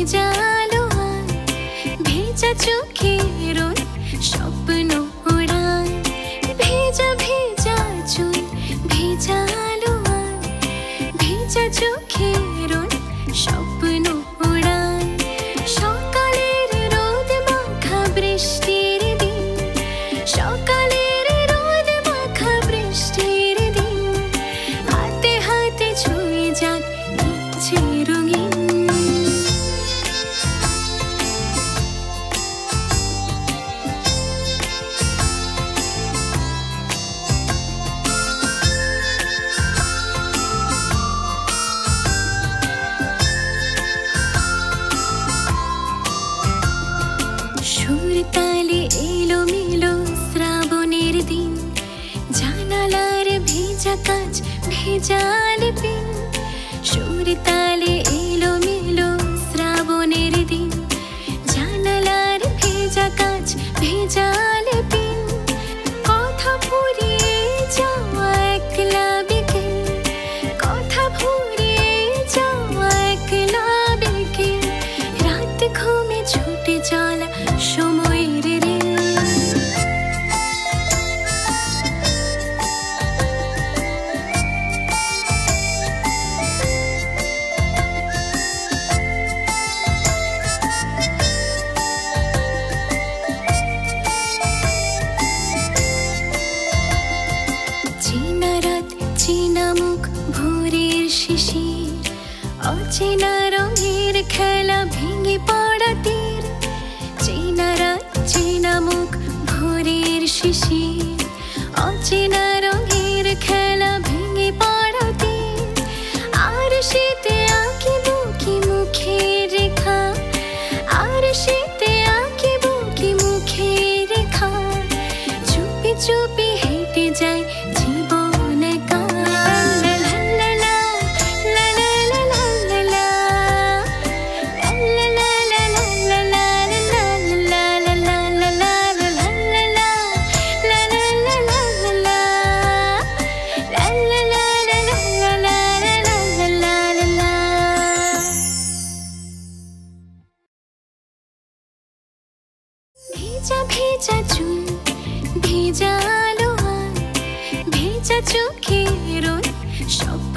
ভেজা আলো স্বপ্ন ওড়ায় ভেজা ভেজা চুল, ভেজা আলো ভেজা চোখে স্বপ্ন ওড়ায় সকালের রোদ মাখা বৃষ্টি বাঁশুর তালে শ্রাবণের দিন। জানালার ভেজা কাজ ভেজা আলপিন সুর তালে অচেনা রঙের খেলা ভেঙে পড়া তীর? চেনা চেনা মুখ ভোরের শিশি ভেজা ভেজা চুল ভেজা আলো ভেজা চোখের সব